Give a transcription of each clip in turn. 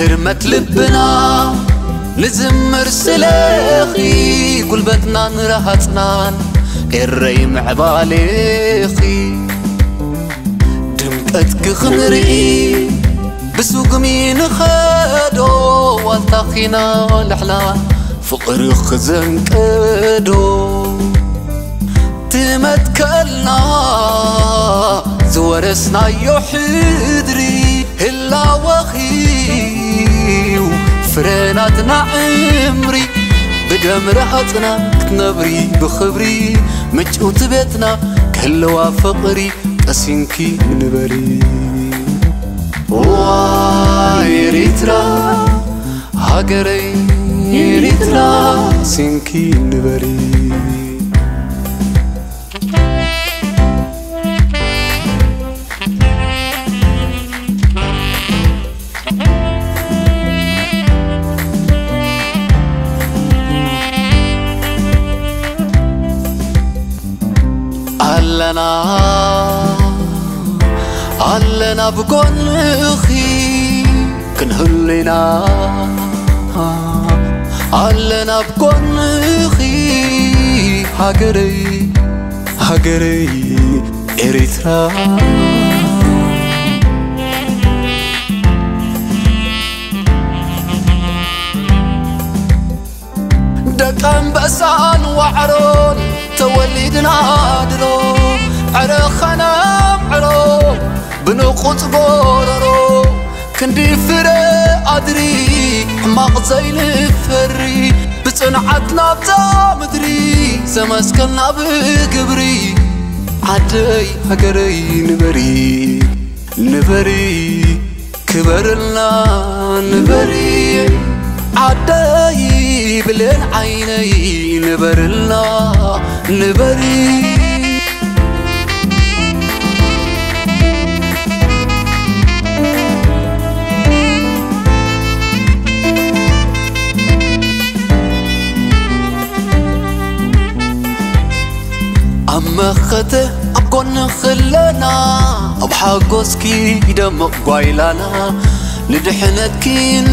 همت لبنا نزمر سلخي قلبتنا نرهتنا الري معباليخي دمقتك خنرئي بسوقمي نخدو والتخينا لحلا فقر خزنكدو تمتكلنا زورسنا يحدري فرناتنا عمري بدم رحتنا كتنبري بخبري مجقوت بيتنا كهلوا فقري قسينكي نبري واي ريترا هاجري ريترا علنا علنا بكل خي كنهلنا علنا بكل خي هاجري هاجري إريترا. دقم بسان وعرون تولدنا. خطبارا كندي فري أدري حماق فري بس بصنعتنا بتا مدري زمسكنا بقبري عدي هقري نبري نبري كبرلنا نبري عدي بلين عيني نبرلنا نبري መኸተ ኣብ ጎኒ ኽለና ኣብ ሓጎስኪ ይደምቕ ጓይላና ንድሕነትኪ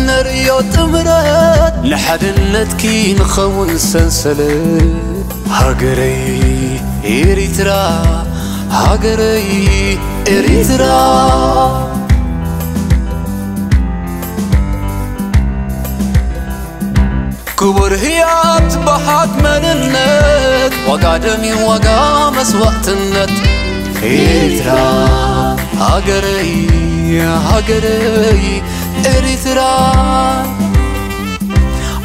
ነርእዮ ጥምረት ንሓድነትኪ ንኸውን ሰንሰለት ሃገረይ ኤሪትራ ሃገረይ ኤሪትራ ክቡር ህያት በሃግ መንነት ዋጋ ደሚ ዋጋ መስዋዕትነት ኤሪትራ ሃገረይ ሃገረይ ኤሪትራ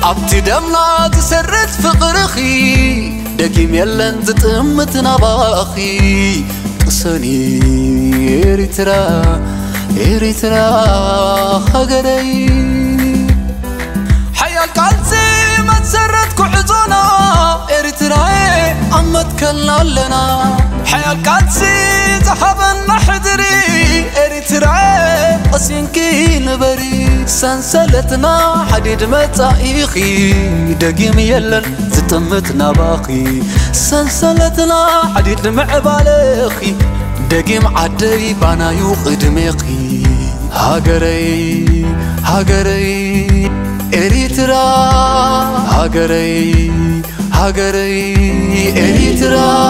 ኣብቲ ደምና ዝሰርት ፍቕርኺ ደጊም የለን ዝጥምት ናባኺ ጥሰኒ ኤሪትራ ኤሪትራ ሃገረይ ሓያል ቃልሲ መሰረት ኩዕዞና ኤሪትራዬ كلنا. حياة زي ذهبا نحدري إريترا اسينكين بري. سنسلتنا حديد متايخي دقيم يلن زتمتنا باقي. سنسلتنا حديد معبالخي دقيم عدي بانا يقدميقي هاجري هاجري إريترا هاجري هاجري إريترا.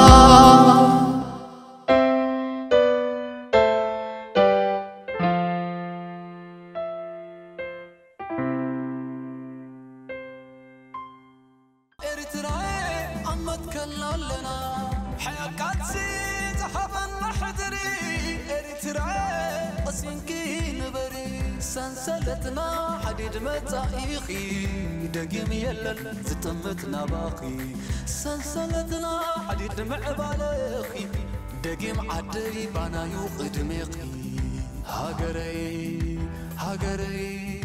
ኣመትከልና ኣለና ሓያል ቃልሲ ዝሃበና ሕድሪ ኤሪትራዬ ቀሲንኪ ንበሪ ሰንሰለትና ሓዲድ መጻኢኺ ደጊም የለን ዝጥምት ናባኺ ሰንሰለትና ሓዲድ ምዕባለኺ ደጊም ዓደይ ባናዩ ቅድሜኺ ሃገረይ ሃገረይ